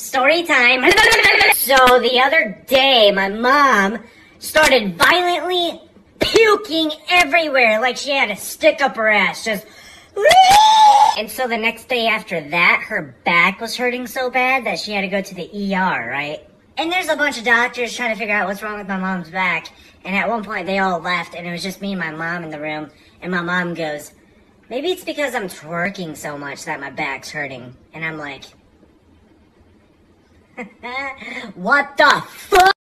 Story time. so the other day, my mom started violently puking everywhere like she had a stick up her ass. Just. And so the next day after that, her back was hurting so bad that she had to go to the ER, right? And there's a bunch of doctors trying to figure out what's wrong with my mom's back. And at one point, they all left, and it was just me and my mom in the room. And my mom goes, Maybe it's because I'm twerking so much that my back's hurting. And I'm like, What the fuck?